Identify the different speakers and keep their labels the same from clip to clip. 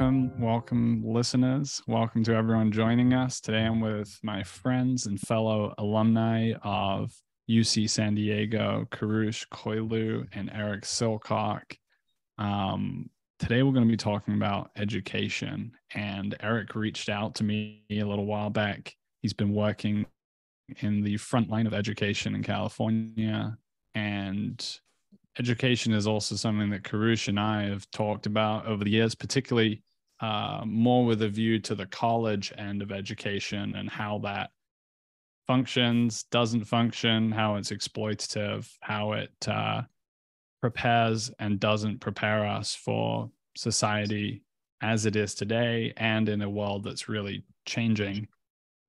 Speaker 1: welcome, welcome, listeners. Welcome to everyone joining us. Today I'm with my friends and fellow alumni of UC San Diego, Kourosh Khoylou and Eric Silcock. Um, today we're going to be talking about education. And Eric reached out to me a little while back. He's been working in the front line of education in California. And education is also something that Kourosh and I have talked about over the years, particularly uh, more with a view to the college end of education and how that functions, doesn't function, how it's exploitative, how it uh, prepares and doesn't prepare us for society as it is today and in a world that's really changing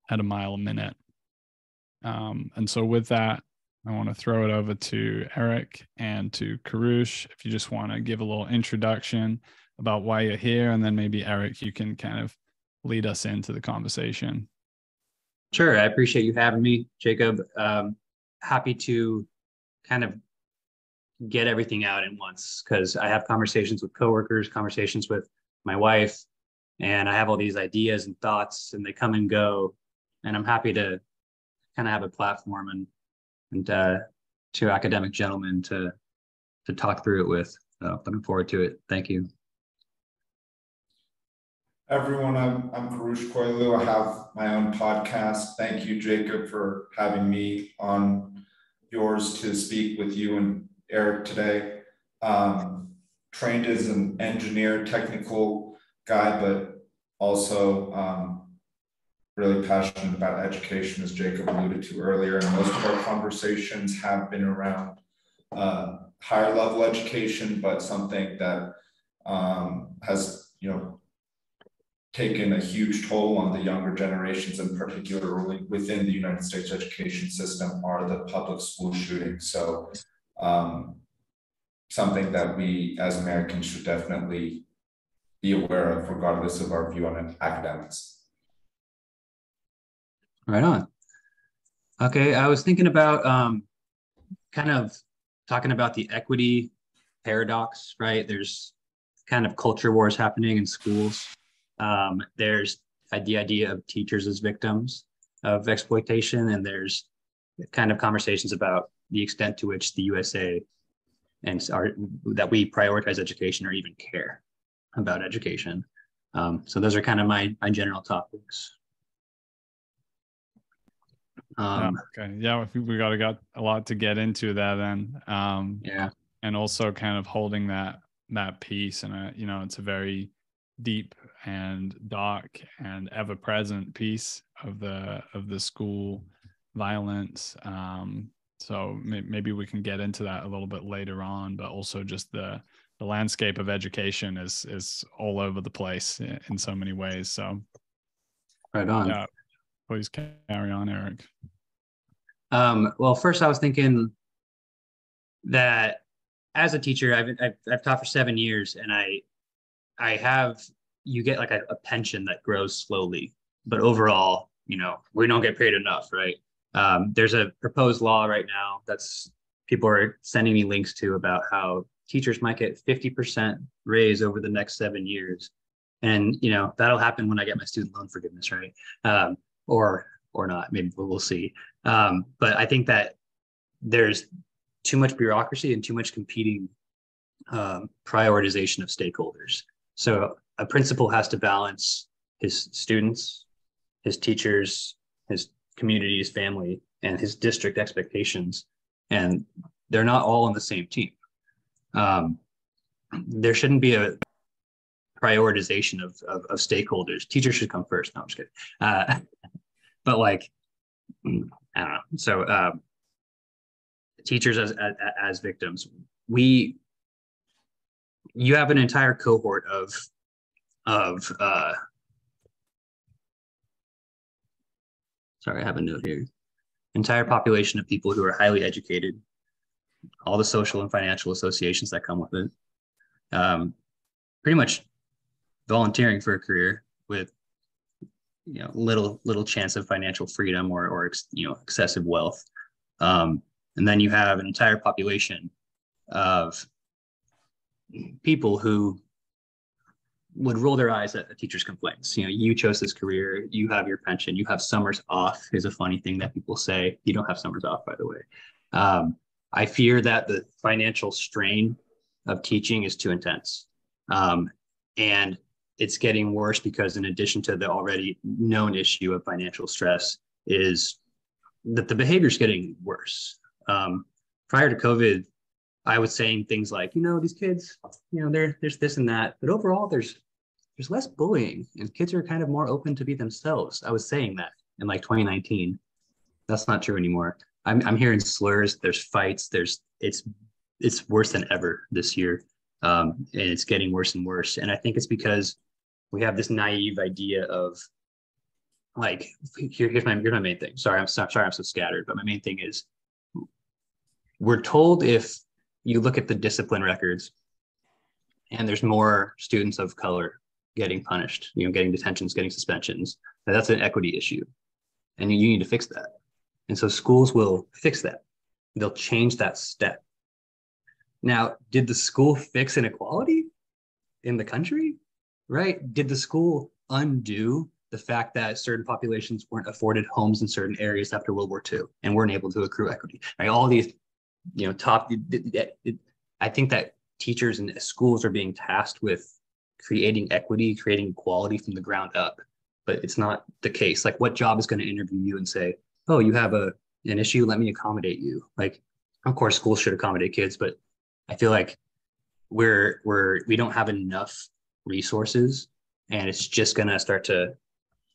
Speaker 1: at a mile a minute. Um, and so, with that, I want to throw it over to Eric and to Kourosh. If you just want to give a little introduction about why you're here, and then maybe Eric, you can kind of lead us into the conversation.
Speaker 2: Sure. I appreciate you having me, Jacob. Um, happy to kind of get everything out at once because I have conversations with coworkers, conversations with my wife, and I have all these ideas and thoughts, and they come and go. And I'm happy to kind of have a platform and and uh, two academic gentlemen to to talk through it with. Looking forward to it. Thank you.
Speaker 3: Everyone, I'm, I'm Kourosh Khoylou. I have my own podcast. Thank you, Jacob, for having me on yours to speak with you and Eric today. Um, trained as an engineer, technical guy, but also um, really passionate about education, as Jacob alluded to earlier. And most of our conversations have been around uh, higher level education, but something that um, has, you know, taken a huge toll on the younger generations, and particularly within the United States education system, are the public school shootings. So, um, something that we as Americans should definitely be aware of, regardless of our view on academics.
Speaker 2: Right on. Okay, I was thinking about um, kind of talking about the equity paradox, right? There's kind of culture wars happening in schools. Um, there's the idea of teachers as victims of exploitation, and there's kind of conversations about the extent to which the USA and our, that we prioritize education or even care about education. Um, so those are kind of my my general topics.
Speaker 1: Um, yeah, okay. Yeah, we got got a lot to get into that then. Um,
Speaker 2: yeah,
Speaker 1: and also kind of holding that that piece, and uh, you know, it's a very deep and dark and ever present piece of the of the school violence. Um, so may, maybe we can get into that a little bit later on, but also just the the landscape of education is is all over the place in so many ways. So,
Speaker 2: right on.
Speaker 1: Yeah, Please carry on, Eric.
Speaker 2: Um, well, first I was thinking that as a teacher, I've, I've, I've taught for seven years and I, I have, you get like a, a pension that grows slowly, but overall, you know, we don't get paid enough, right? Um, there's a proposed law right now that's people are sending me links to about how teachers might get 50% raise over the next seven years. And, you know, that'll happen when I get my student loan forgiveness, right? Um, or or not. Maybe we'll see. Um, but I think that there's too much bureaucracy and too much competing um, prioritization of stakeholders. So a principal has to balance his students, his teachers, his community, his family, and his district expectations, and they're not all on the same team. Um, there shouldn't be a prioritization of, of, of, stakeholders. Teachers should come first. No, I'm just kidding. Uh, but like I don't know. So um, teachers as, as as victims, we you have an entire cohort of of uh, sorry, I have a note here. Entire population of people who are highly educated, all the social and financial associations that come with it. Um, pretty much volunteering for a career with you know little little chance of financial freedom or or you know excessive wealth um, and then you have an entire population of people who would roll their eyes at a teacher's complaints. You know, you chose this career, you have your pension, you have summers off is a funny thing that people say. You don't have summers off, by the way. Um, I fear that the financial strain of teaching is too intense. Um, and it's getting worse because in addition to the already known issue of financial stress is that the behavior is getting worse. Um, prior to COVID, I was saying things like, you know, these kids, you know, there, there's this and that, but overall, there's there's less bullying, and kids are kind of more open to be themselves. I was saying that in like 2019. That's not true anymore. I'm I'm hearing slurs. There's fights. There's it's it's worse than ever this year, um, and it's getting worse and worse. And I think it's because we have this naive idea of like here, here's my here's my main thing. Sorry, I'm so, sorry I'm so scattered, but my main thing is we're told if you look at the discipline records and there's more students of color getting punished, you know, getting detentions, getting suspensions, that's an equity issue. And you need to fix that. And so schools will fix that. They'll change that step. Now, did the school fix inequality in the country? Right? Did the school undo the fact that certain populations weren't afforded homes in certain areas after World War II and weren't able to accrue equity? Right? All these you know top i think that teachers and schools are being tasked with creating equity creating equality from the ground up. But it's not the case. Like what job is going to interview you and say oh you have a an issue let me accommodate you. Like of course schools should accommodate kids but i feel like we're we're we don't have enough resources and it's just going to start to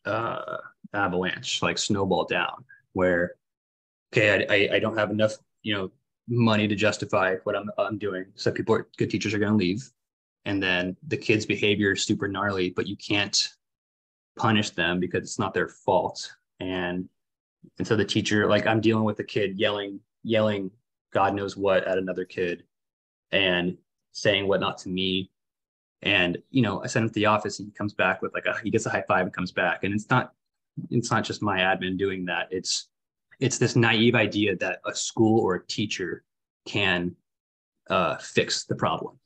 Speaker 2: uh avalanche like snowball down where okay I, I, I don't have enough you know money to justify what I'm, I'm doing. So people are good teachers are going to leave. And then the kid's behavior is super gnarly, but you can't punish them because it's not their fault. And and so the teacher, like I'm dealing with a kid yelling, yelling God knows what at another kid and saying what not to me. And you know, I send him to the office and he comes back with like a he gets a high five and comes back. And it's not it's not just my admin doing that. It's it's this naive idea that a school or a teacher can uh, fix the problem.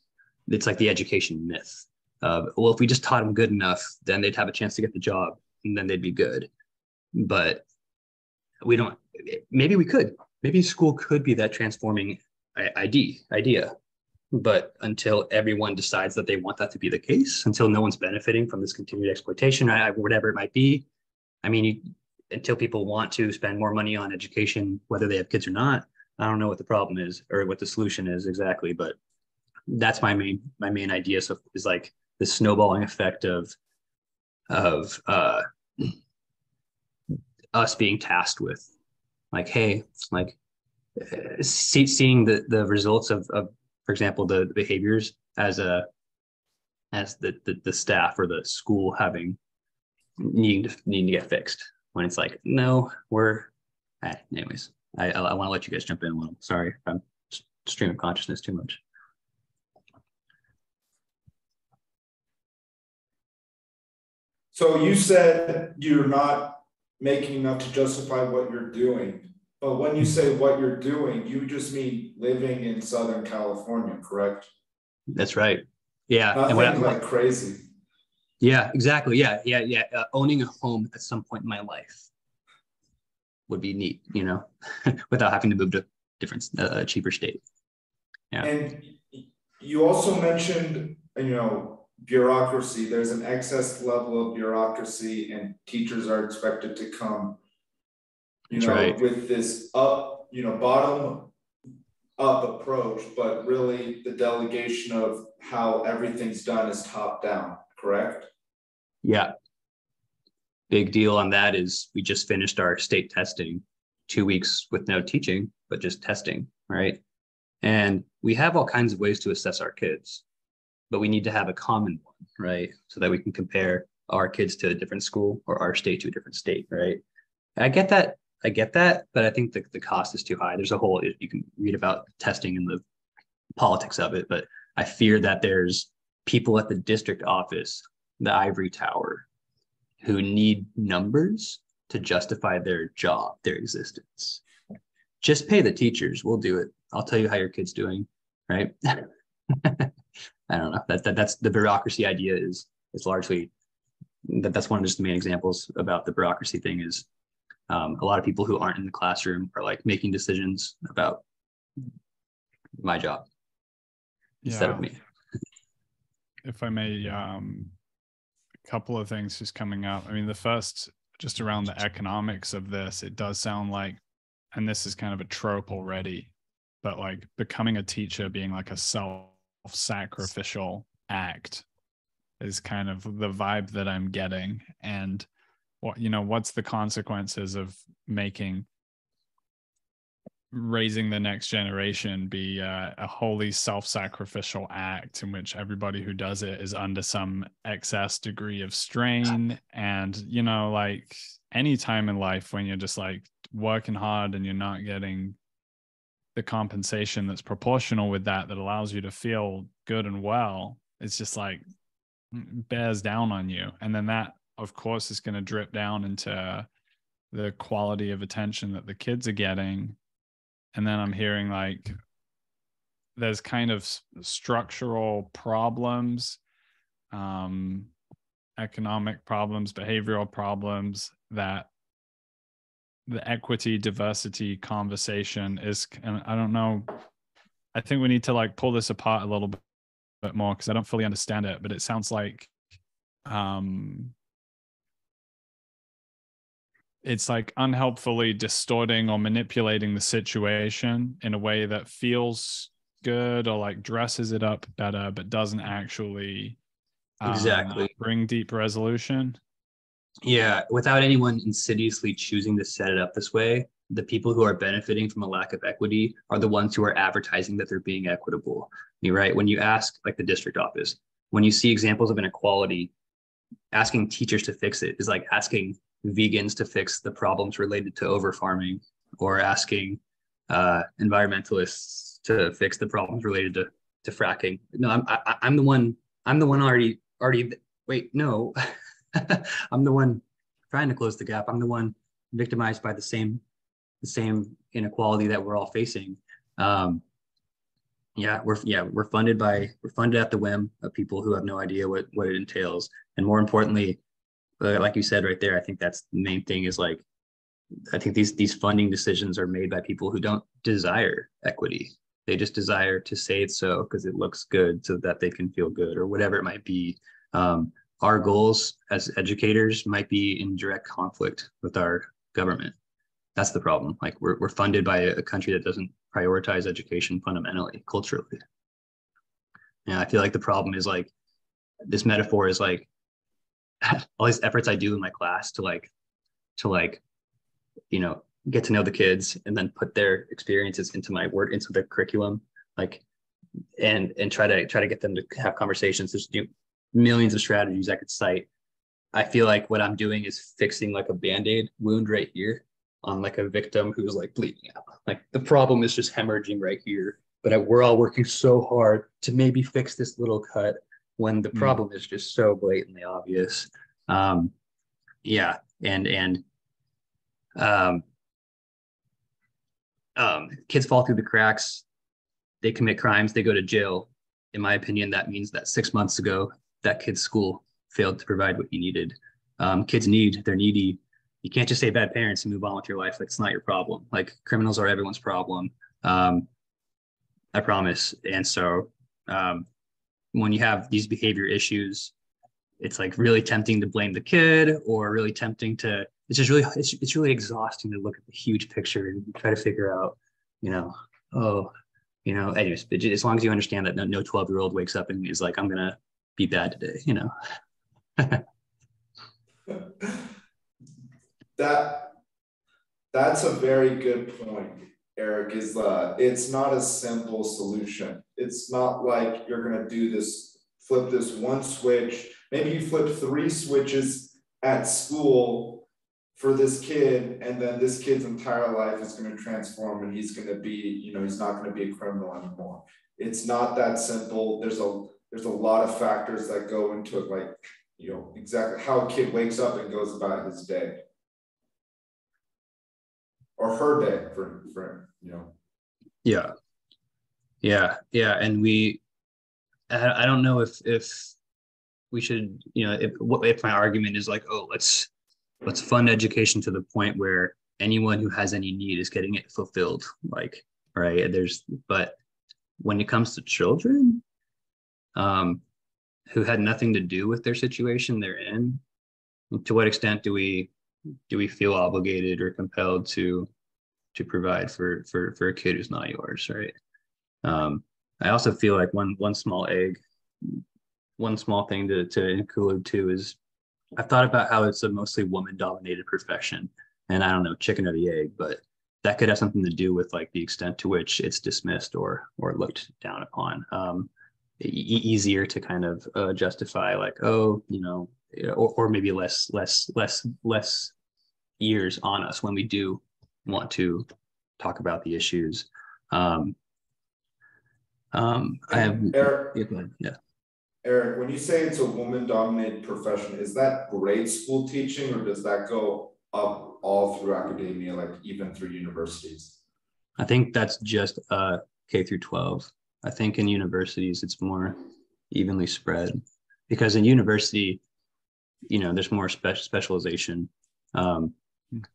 Speaker 2: It's like the education myth. Uh, well, if we just taught them good enough, then they'd have a chance to get the job, and then they'd be good. But we don't. Maybe we could. Maybe school could be that transforming ID idea. But until everyone decides that they want that to be the case, until no one's benefiting from this continued exploitation, whatever it might be, I mean, until people want to spend more money on education, whether they have kids or not. I don't know what the problem is or what the solution is exactly, but that's my main my main idea. So is like the snowballing effect of of uh, us being tasked with like, hey, like see, seeing the the results of, of for example the, the behaviors as a as the, the the staff or the school having needing to needing to get fixed when it's like, no, we're, eh, anyways, I, I, I want to let you guys jump in. Well, sorry, I'm stream of consciousness too much.
Speaker 3: So you said you're not making enough to justify what you're doing. But when you say what you're doing, you just mean living in Southern California, correct?
Speaker 2: That's right. Yeah.
Speaker 3: Nothing and like crazy.
Speaker 2: Yeah, exactly. Yeah, yeah, yeah. Uh, owning a home at some point in my life would be neat, you know, without having to move to different, uh, cheaper state.
Speaker 3: Yeah. And you also mentioned, you know, bureaucracy. There's an excess level of bureaucracy, and teachers are expected to come, you That's know, right. with this up, you know, bottom up approach, but really the delegation of how everything's done is top down, correct?
Speaker 2: Yeah. Big deal on that is we just finished our state testing, two weeks with no teaching, but just testing, right? And we have all kinds of ways to assess our kids, but we need to have a common one, right? So that we can compare our kids to a different school or our state to a different state, right? I get that. I get that, but I think the, the cost is too high. There's a whole, you can read about testing and the politics of it, but I fear that there's people at the district office the ivory tower who need numbers to justify their job, their existence. Just pay the teachers. We'll do it. I'll tell you how your kid's doing, right? I don't know. That, that that's the bureaucracy idea is it's largely that that's one of just the main examples about the bureaucracy thing is um, a lot of people who aren't in the classroom are like making decisions about my job instead of me.
Speaker 1: if I may, um, couple of things just coming up. I mean, the first, just around the economics of this, it does sound like, and this is kind of a trope already, but like becoming a teacher being like a self sacrificial act is kind of the vibe that I'm getting. And what, you know, what's the consequences of making raising the next generation be uh, a wholly self-sacrificial act in which everybody who does it is under some excess degree of strain. And you know like any time in life when you're just like working hard and you're not getting the compensation that's proportional with that that allows you to feel good and well it's just like bears down on you. And then that of course is going to drip down into the quality of attention that the kids are getting and then i'm hearing like there's kind of structural problems um economic problems behavioral problems that the equity diversity conversation is and i don't know i think we need to like pull this apart a little bit, more because i don't fully understand it but it sounds like um it's like unhelpfully distorting or manipulating the situation in a way that feels good or like dresses it up better but doesn't actually um,
Speaker 2: Exactly.
Speaker 1: bring deep resolution
Speaker 2: Yeah, without anyone insidiously choosing to set it up this way, the people who are benefiting from a lack of equity are the ones who are advertising that they're being equitable. You're right. When you ask, like the district office, when you see examples of inequality, asking teachers to fix it is like asking vegans to fix the problems related to over farming or asking uh, environmentalists to fix the problems related to, to fracking. No, I'm, I, I'm the one, I'm the one already, already, wait, no, I'm the one trying to close the gap. I'm the one victimized by the same, the same inequality that we're all facing. Um, yeah, we're yeah we're funded by we're funded at the whim of people who have no idea what what it entails, and more importantly, like you said right there, I think that's the main thing is like, I think these these funding decisions are made by people who don't desire equity. They just desire to say it so because it looks good, so that they can feel good or whatever it might be. Um, our goals as educators might be in direct conflict with our government. That's the problem. Like we're we're funded by a country that doesn't prioritize education fundamentally, culturally. And I feel like the problem is like this metaphor is like all these efforts I do in my class to like to like you know get to know the kids and then put their experiences into my word into the curriculum like and and try to try to get them to have conversations. There's you know, millions of strategies I could cite. I feel like what I'm doing is fixing like a band-aid wound right here on like a victim who's like bleeding out. Like the problem is just hemorrhaging right here but I, we're all working so hard to maybe fix this little cut when the
Speaker 1: Mm.
Speaker 2: problem is just so blatantly obvious. Um yeah and and um um kids fall through the cracks. They commit crimes. They go to jail. In my opinion that means that six months ago that kid's school failed to provide what he needed. Um kids need they're needy. You can't just say bad parents and move on with your life. Like it's not your problem. Like criminals are everyone's problem. Um i promise. And so um when you have these behavior issues it's like really tempting to blame the kid or really tempting to it's just really it's, it's really exhausting to look at the huge picture and try to figure out you know oh you know anyways as long as you understand that no, no 12 year old wakes up and is like i'm gonna be bad today you know?
Speaker 3: That that's a very good point eric is uh it's not a simple solution. It's not like you're going to do this flip this one switch. Maybe you flip three switches at school for this kid and then this kid's entire life is going to transform and he's going to be you know he's not going to be a criminal anymore. It's not that simple. There's a there's a lot of factors that go into it like you know exactly how a kid wakes up and goes about his day. Or her day for for you know?
Speaker 2: Yeah. Yeah yeah and we i, I don't know if if we should you know if if my argument is like oh let's let's fund education to the point where anyone who has any need is getting it fulfilled like right? There's but when it comes to children um who had nothing to do with their situation they're in to what extent do we do we feel obligated or compelled to to provide for for for a kid who's not yours right? Um i also feel like one one small egg one small thing to to include too is i've thought about how it's a mostly woman dominated profession and i don't know chicken or the egg but that could have something to do with like the extent to which it's dismissed or or looked down upon. Um e- easier to kind of uh, justify like oh you know or, or maybe less less less less years on us when we do want to talk about the issues um um i have
Speaker 3: Eric,
Speaker 2: yeah, yeah
Speaker 3: Eric, when you say it's a woman dominated profession, is that grade school teaching or does that go up all through academia, like even through universities?
Speaker 2: I think that's just uh, K through 12. I think in universities it's more evenly spread because in university, you know, there's more spe- specialization. Um,
Speaker 3: Got it.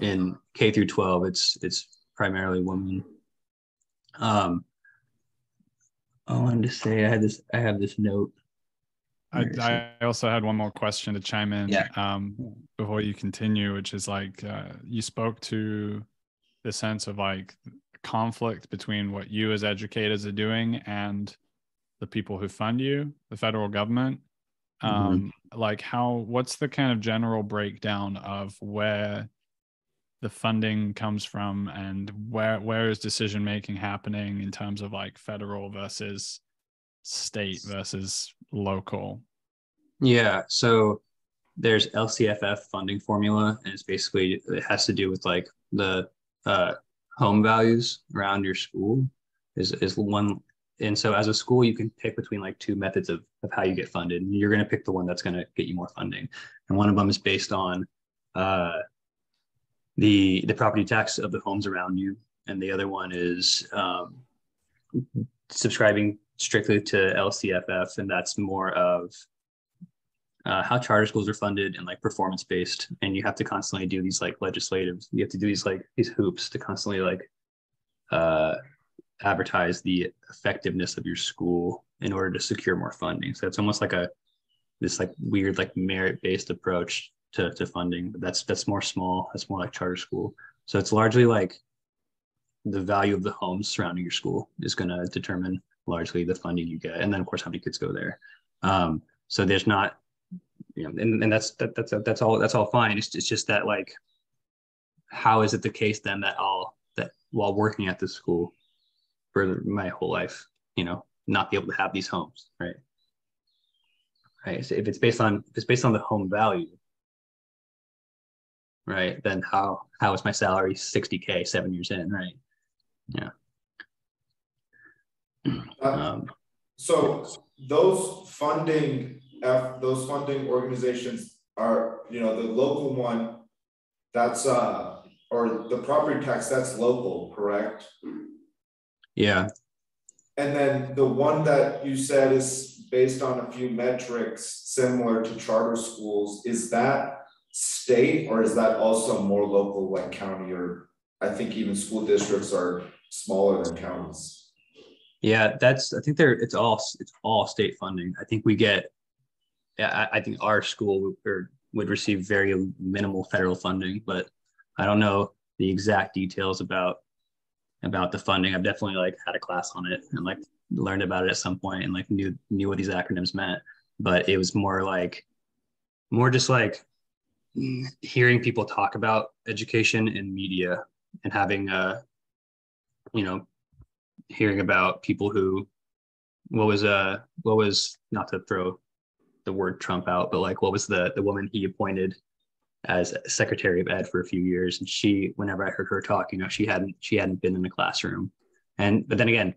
Speaker 2: In K through 12, it's it's primarily women. Um, I wanted to say I had this I have this note.
Speaker 1: I,
Speaker 2: Where is it?
Speaker 1: I also had one more question to chime in
Speaker 2: Yeah.
Speaker 1: um, before you continue, which is like uh, you spoke to the sense of like conflict between what you as educators are doing and the people who fund you, the federal government.
Speaker 2: Mhm.
Speaker 1: Um, Like, how, what's the kind of general breakdown of where the funding comes from and where where is decision making happening in terms of like federal versus state versus local?
Speaker 2: Yeah, so there's LCFF funding formula, and it's basically it has to do with like the uh, home values around your school is is one. And so as a school, you can pick between like two methods of, of how you get funded. And you're going to pick the one that's going to get you more funding. And one of them is based on uh, the the property tax of the homes around you, and the other one is um, subscribing strictly to LCFF, and that's more of uh, how charter schools are funded and like performance based and you have to constantly do these like legislative you have to do these like these hoops to constantly like uh advertise the effectiveness of your school in order to secure more funding. So it's almost like a this like weird like merit based approach to, to funding but that's that's more small that's more like charter school so it's largely like the value of the homes surrounding your school is going to determine largely the funding you get and then of course how many kids go there um, so there's not you know, and, and that's that, that's that's all that's all fine. It's, it's just that like, how is it the case then that I'll that while working at this school for my whole life, you know, not be able to have these homes, right? Right. So if it's based on if it's based on the home value, right? Then how how is my salary sixty k seven years in, right? Yeah.
Speaker 3: Uh,
Speaker 2: Um,
Speaker 3: So those funding, F, those funding organizations are, you know, the local one, that's uh, or the property tax, that's local, correct?
Speaker 2: yeah.
Speaker 3: And then the one that you said is based on a few metrics similar to charter schools, is that state or is that also more local like county or I think even school districts are smaller than counties?
Speaker 2: Yeah, that's. I think they're. It's all. It's all state funding. I think we get. I, I think our school would, would receive very minimal federal funding, but I don't know the exact details about about the funding. I've definitely like had a class on it and like learned about it at some point and like knew knew what these acronyms meant. But it was more like, more just like hearing people talk about education in media and having a, you know, hearing about people who what was uh what was not to throw the word Trump out, but like what was the the woman he appointed as Secretary of Ed for a few years, and she whenever I heard her talk, you know, she hadn't she hadn't been in the classroom, and but then again,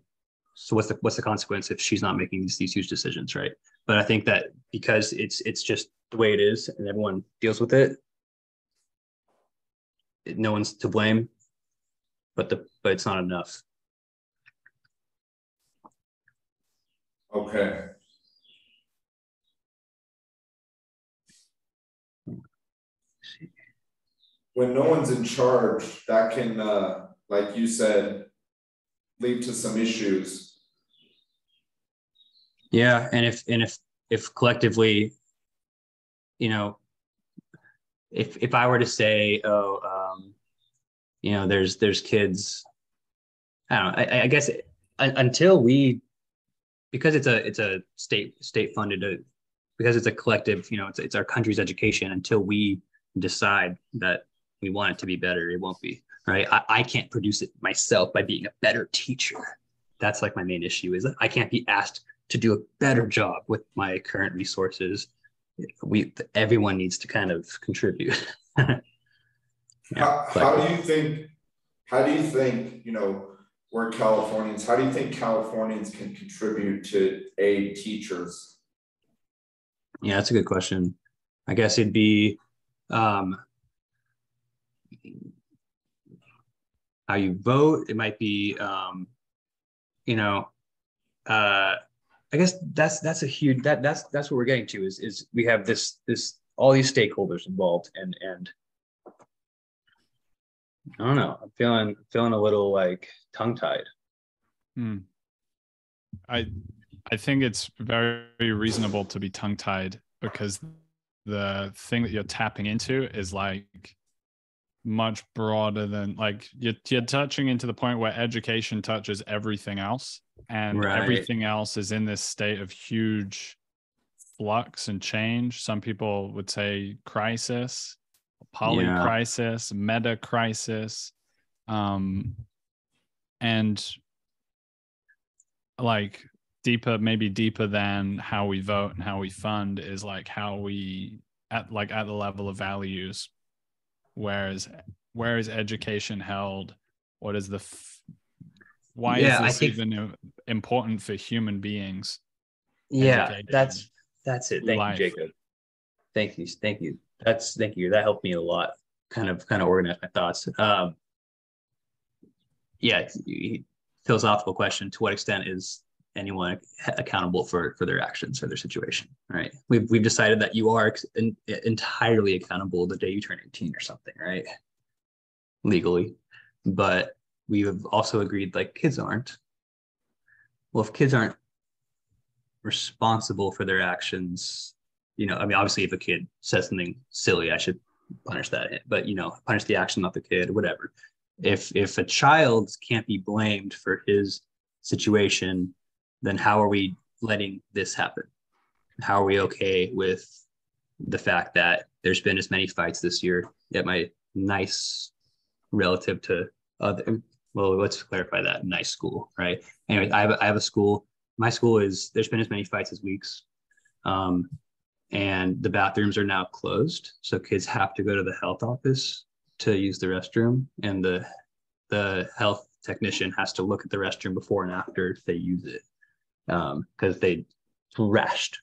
Speaker 2: so what's the what's the consequence if she's not making these these huge decisions, right? But I think that because it's it's just the way it is, and everyone deals with it, no one's to blame, but the but it's not enough.
Speaker 3: Okay. When no one's in charge, that can, uh, like you said, lead to some issues.
Speaker 2: Yeah, and if and if if collectively, you know, if if I were to say, oh, um, you know, there's there's kids, I don't know. I, I guess it, until we, because it's a it's a state state funded, uh, because it's a collective, you know, it's it's our country's education. Until we decide that we want it to be better, it won't be right. I, I can't produce it myself by being a better teacher. That's like my main issue is that I can't be asked to do a better job with my current resources. We everyone needs to kind of contribute.
Speaker 3: yeah, how, how do you think? How do you think you know? We're Californians. How do you think Californians can contribute to aid teachers?
Speaker 2: Yeah, that's a good question. I guess it'd be um, how you vote. It might be, um, you know, uh, I guess that's that's a huge that that's that's what we're getting to is is we have this this all these stakeholders involved and and I don't know. I'm feeling feeling a little like tongue tied.
Speaker 1: Hmm. I I think it's very reasonable to be tongue tied because the thing that you're tapping into is like much broader than like you're, you're touching into the point where education touches everything else and right. everything else is in this state of huge flux and change some people would say crisis poly yeah. crisis meta crisis um and like deeper maybe deeper than how we vote and how we fund is like how we at like at the level of values where is where is education held? What is the f- why yeah, is this think, even important for human beings?
Speaker 2: Yeah that's that's it. Thank life. you jacob. Thank you thank you. That's thank you. That helped me a lot kind of kind of organize my thoughts. Um yeah philosophical question to what extent is anyone accountable for for their actions or their situation right? We've, we've decided that you are in, entirely accountable the day you turn 18 or something right? Legally. But we've also agreed like kids aren't. Well if kids aren't responsible for their actions you know i mean obviously if a kid says something silly i should punish that but you know punish the action not the kid whatever. If if a child can't be blamed for his situation then how are we letting this happen? How are we okay with the fact that there's been as many fights this year? At my nice relative to other well let's clarify that nice school right? Anyway I have, I have a school. My school is there's been as many fights as weeks. Um, and the bathrooms are now closed so kids have to go to the health office to use the restroom and the the health technician has to look at the restroom before and after they use it because um, they rashed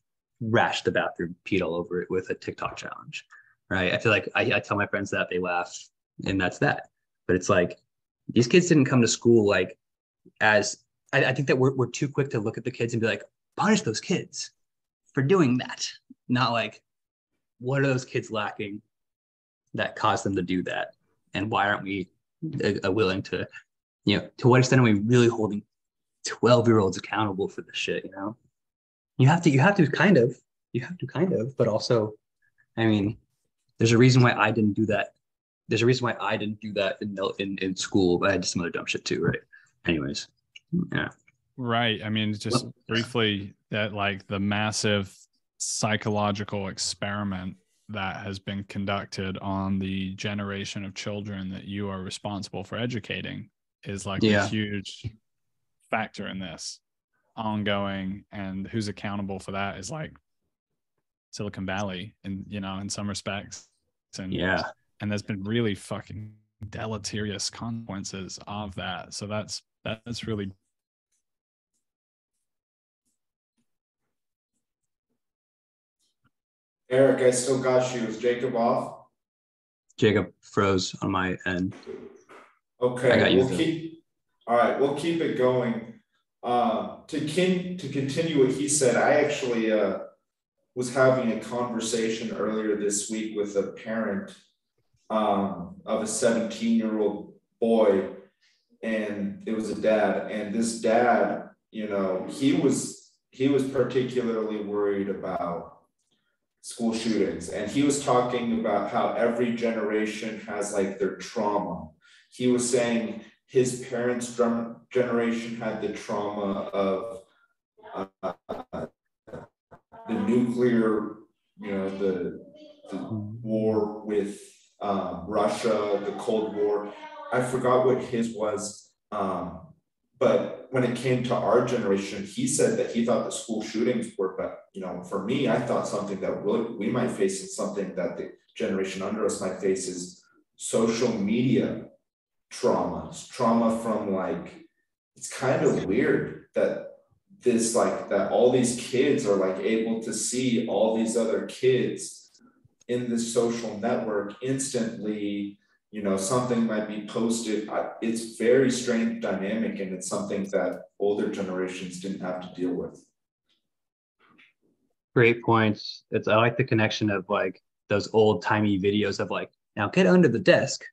Speaker 2: rashed the bathroom, peed all over it with a TikTok challenge. Right. I feel like I, I tell my friends that they laugh and that's that. But it's like these kids didn't come to school like as I, I think that we're, we're too quick to look at the kids and be like, punish those kids for doing that. Not like, what are those kids lacking that caused them to do that? And why aren't we uh, willing to, you know, to what extent are we really holding 12 year olds accountable for this shit, you know? You have to, you have to kind of, you have to kind of, but also, I mean, there's a reason why I didn't do that. There's a reason why I didn't do that in in, in school, but I did some other dumb shit too, right? Anyways, yeah.
Speaker 1: Right. I mean, just well, briefly, that like the massive psychological experiment that has been conducted on the generation of children that you are responsible for educating is like yeah. a huge factor in this ongoing and who's accountable for that is like Silicon Valley and you know in some respects. And
Speaker 2: yeah.
Speaker 1: and there's been really fucking deleterious consequences of that. So that's that's really
Speaker 3: Eric I still got you. Is Jacob off?
Speaker 2: Jacob froze on my end.
Speaker 3: Okay we'll keep all right, we'll keep it going. uh, to kin to continue what he said, I actually uh, was having a conversation earlier this week with a parent um, of a 17 year old boy, and it was a dad, and this dad, you know, he was he was particularly worried about school shootings, and he was talking about how every generation has like their trauma. He was saying his parents' generation had the trauma of uh, the nuclear, you know, the, the war with um, Russia, the Cold War. I forgot what his was. Um, but when it came to our generation, he said that he thought the school shootings were, but you know, for me, I thought something that we we might face and something that the generation under us might face is social media trauma, trauma from like, it's kind of weird that this like that all these kids are like able to see all these other kids in this social network instantly. You know something might be posted. It's very strange dynamic and it's something that older generations didn't have to deal with.
Speaker 2: Great points. It's i like the connection of like those old timey videos of like now get under the desk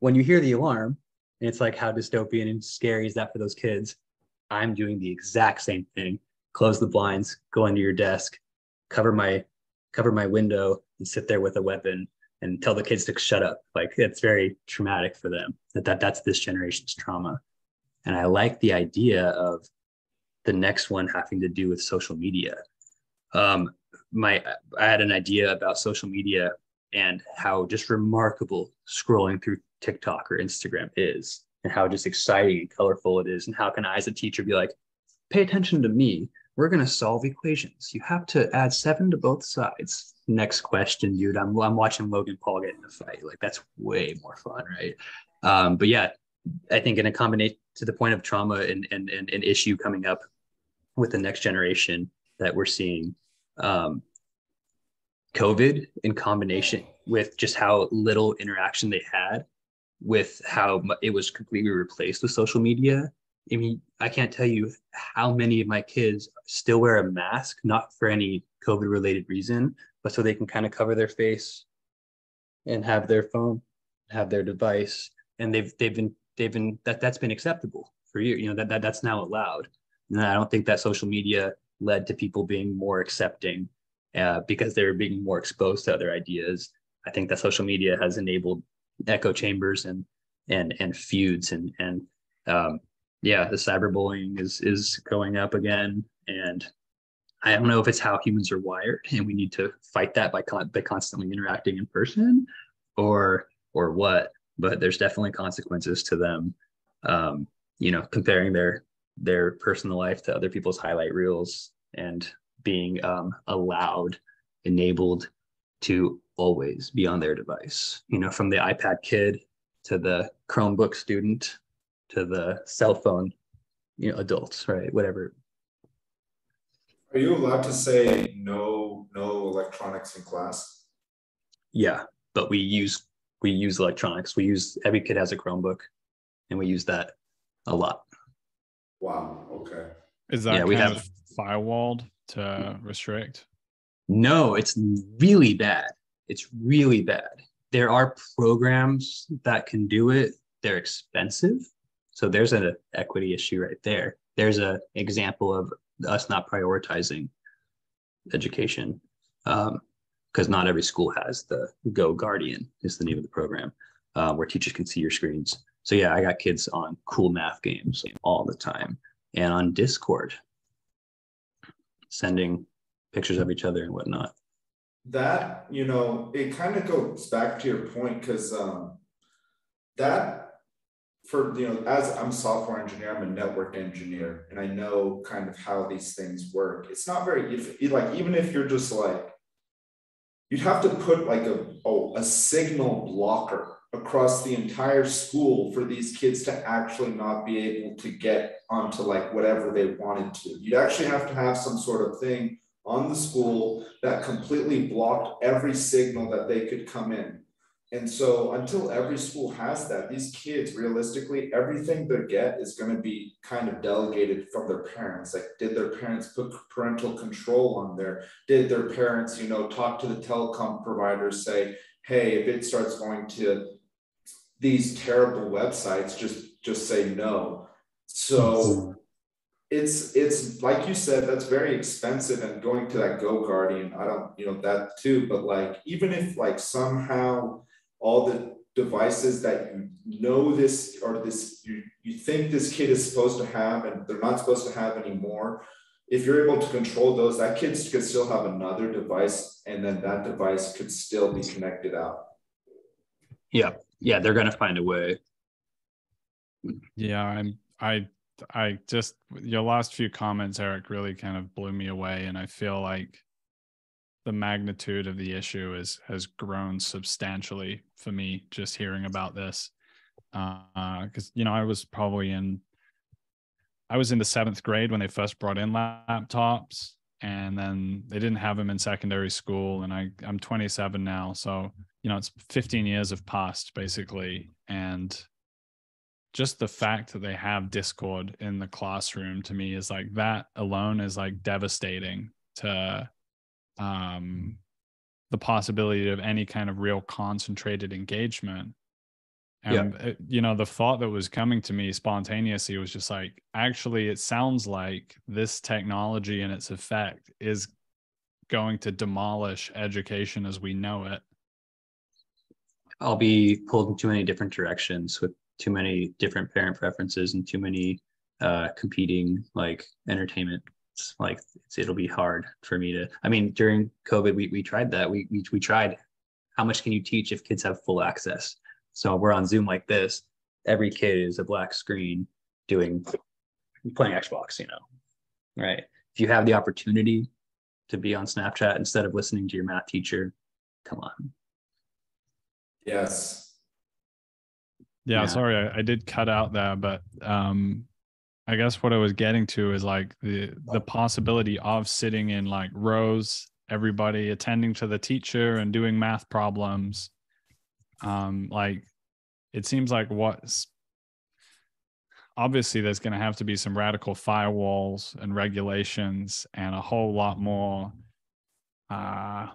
Speaker 2: when you hear the alarm and it's like how dystopian and scary is that for those kids I'm doing the exact same thing. Close the blinds, go under your desk, cover my cover my window, and sit there with a weapon and tell the kids to shut up. Like it's very traumatic for them. That, that that's this generation's trauma. And I like the idea of the next one having to do with social media. Um, my I had an idea about social media and how just remarkable scrolling through TikTok or Instagram is and how just exciting and colorful it is and how can i as a teacher be like pay attention to me. We're going to solve equations. You have to add seven to both sides. Next question dude. I'm, I'm watching logan paul get in a fight. Like that's way more fun right? Um, but yeah i think in a combination to the point of trauma and, and, and an issue coming up with the next generation that we're seeing um, covid in combination with just how little interaction they had with how it was completely replaced with social media. I mean, I can't tell you how many of my kids still wear a mask, not for any COVID related reason, but so they can kind of cover their face and have their phone, have their device. And they've, they've been, they've been, that, that's been acceptable for you. You know, that, that that's now allowed. And I don't think that social media led to people being more accepting uh, because they're being more exposed to other ideas. I think that social media has enabled echo chambers and and and feuds and and um, yeah, the cyberbullying is is going up again, and I don't know if it's how humans are wired, and we need to fight that by con- by constantly interacting in person, or or what. But there's definitely consequences to them. Um, you know, comparing their their personal life to other people's highlight reels and being um, allowed, enabled to always be on their device. You know, from the iPad kid to the Chromebook student to the cell phone, you know, adults, right? Whatever.
Speaker 3: Are you allowed to say no, no electronics in class?
Speaker 2: Yeah, but we use we use electronics. We use every kid has a Chromebook, and we use that a lot.
Speaker 3: Wow. Okay.
Speaker 1: Is that yeah, we have firewalled to restrict?
Speaker 2: No, it's really bad. It's really bad. There are programs that can do it. They're expensive. So there's an equity issue right there. There's an example of us not prioritizing education because um, not every school has the Go Guardian is the name of the program uh, where teachers can see your screens. So yeah, I got kids on cool math games all the time and on Discord, sending pictures of each other and whatnot.
Speaker 3: That you know it kind of goes back to your point because um, that for you know as i'm a software engineer i'm a network engineer and i know kind of how these things work. It's not very if like even if you're just like you'd have to put like a a signal blocker across the entire school for these kids to actually not be able to get onto like whatever they wanted to you'd actually have to have some sort of thing on the school that completely blocked every signal that they could come in. and so until every school has that, these kids realistically, everything they get is going to be kind of delegated from their parents. Like, did their parents put parental control on there? Did their parents, you know, talk to the telecom providers, say, hey, if it starts going to these terrible websites, just just say no. So it's it's like you said, that's very expensive and going to that GoGuardian, I don't, you know, that too. But like even if like somehow all the devices that you know this or this you, you think this kid is supposed to have and they're not supposed to have anymore if you're able to control those that kid could still have another device and then that device could still be connected out
Speaker 2: yeah yeah they're going to find a way.
Speaker 1: Yeah i'm i i just your last few comments eric really kind of blew me away and i feel like the magnitude of the issue is has grown substantially for me just hearing about this. Because uh, you know i was probably in i was in the seventh grade when they first brought in laptops and then they didn't have them in secondary school and i i'm 27 now so you know it's 15 years have passed basically and just the fact that they have discord in the classroom to me is like that alone is like devastating to um, the possibility of any kind of real concentrated engagement. And yeah. it, you know, the thought that was coming to me spontaneously was just like, actually, it sounds like this technology and its effect is going to demolish education as we know it.
Speaker 2: I'll be pulled in too many different directions with too many different parent preferences and too many uh, competing like entertainment it's like it's, it'll be hard for me to i mean during covid we, we tried that we, we we tried how much can you teach if kids have full access so we're on zoom like this every kid is a black screen doing playing xbox you know right if you have the opportunity to be on snapchat instead of listening to your math teacher come on
Speaker 3: yes
Speaker 1: yeah, yeah. sorry I, I did cut out there but um I guess what I was getting to is like the the possibility of sitting in like rows, everybody attending to the teacher and doing math problems. Um, like it seems like what's obviously there's going to have to be some radical firewalls and regulations and a whole lot more uh,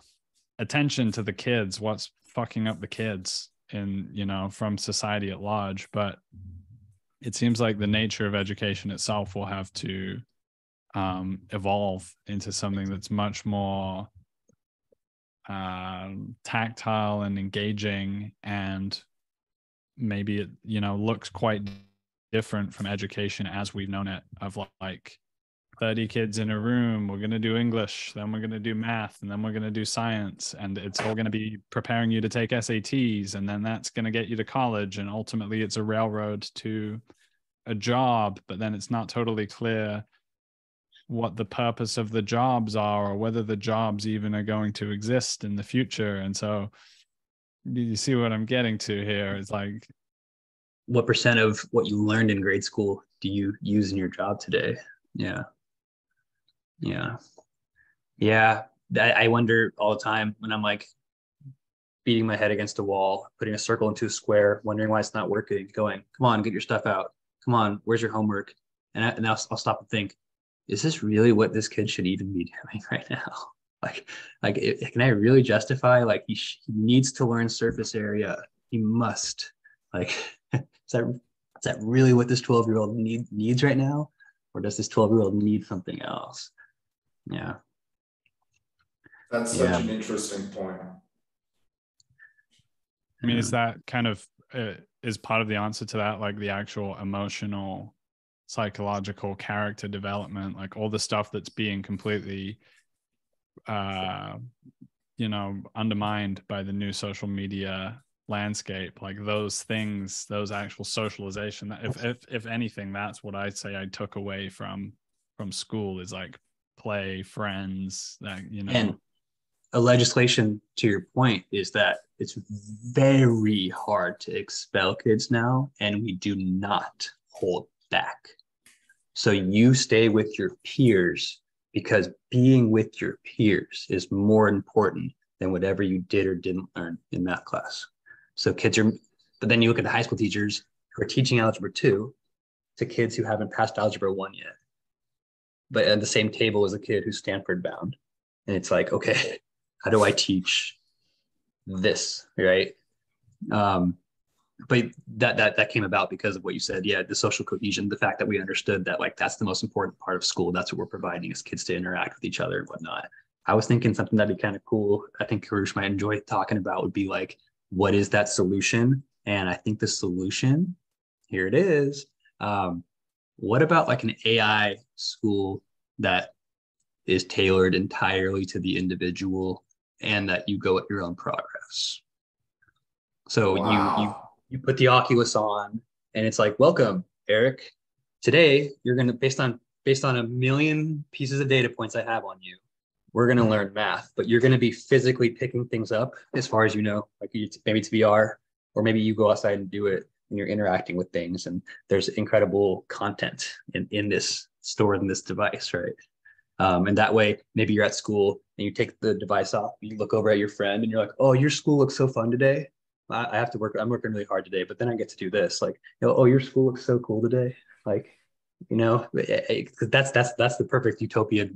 Speaker 1: attention to the kids. What's fucking up the kids in you know from society at large, but it seems like the nature of education itself will have to um, evolve into something that's much more uh, tactile and engaging and maybe it you know looks quite different from education as we've known it of like 30 kids in a room we're going to do english then we're going to do math and then we're going to do science and it's all going to be preparing you to take sats and then that's going to get you to college and ultimately it's a railroad to a job but then it's not totally clear what the purpose of the jobs are or whether the jobs even are going to exist in the future and so you see what i'm getting to here it's like
Speaker 2: what percent of what you learned in grade school do you use in your job today yeah yeah. Yeah. I, wonder all the time when I'm like beating my head against a wall, putting a circle into a square, wondering why it's not working, going, come on, get your stuff out. Come on, where's your homework? And, I, and I'll, I'll stop and think, is this really what this kid should even be doing right now? Like, like, it, can I really justify like he, sh- he needs to learn surface area? He must. Like, is that is that really what this 12 year old need, needs right now? Or does this 12 year old need something else? Yeah.
Speaker 3: That's such yeah. an interesting point.
Speaker 1: I mean, is that kind of uh, is part of the answer to that, like the actual emotional, psychological character development, like all the stuff that's being completely, uh, you know, undermined by the new social media landscape like those things those actual socialization if if if anything that's what i'd say i took away from from school is like play, friends, that you know.
Speaker 2: And a legislation to your point is that it's very hard to expel kids now, and we do not hold back. So you stay with your peers because being with your peers is more important than whatever you did or didn't learn in math class. So kids are, but then you look at the high school teachers who are teaching algebra two to kids who haven't passed algebra one yet, but at the same table as a kid who's Stanford bound. And it's like, okay, how do I teach this? Right. Um, but that that that came about because of what you said. Yeah the social cohesion the fact that we understood that like that's the most important part of school. That's what we're providing is kids to interact with each other and whatnot. I was thinking something that'd be kind of cool i think Kourosh might enjoy talking about would be like what is that solution? And i think the solution here it is um, what about like an ai school that is tailored entirely to the individual and that you go at your own progress? So wow. you you you put the Oculus on, and it's like, welcome, Eric. Today you're gonna based on based on a million pieces of data points I have on you, we're gonna learn math, but you're gonna be physically picking things up as far as you know, like maybe it's VR, or maybe you go outside and do it and you're interacting with things and there's incredible content in, in this stored in this device, right? Um, and that way, maybe you're at school and you take the device off, you look over at your friend and you're like, oh, your school looks so fun today. I have to work. I'm working really hard today, but then I get to do this. Like, you know, oh, your school looks so cool today. Like, you know, eh, eh, that's that's that's the perfect utopia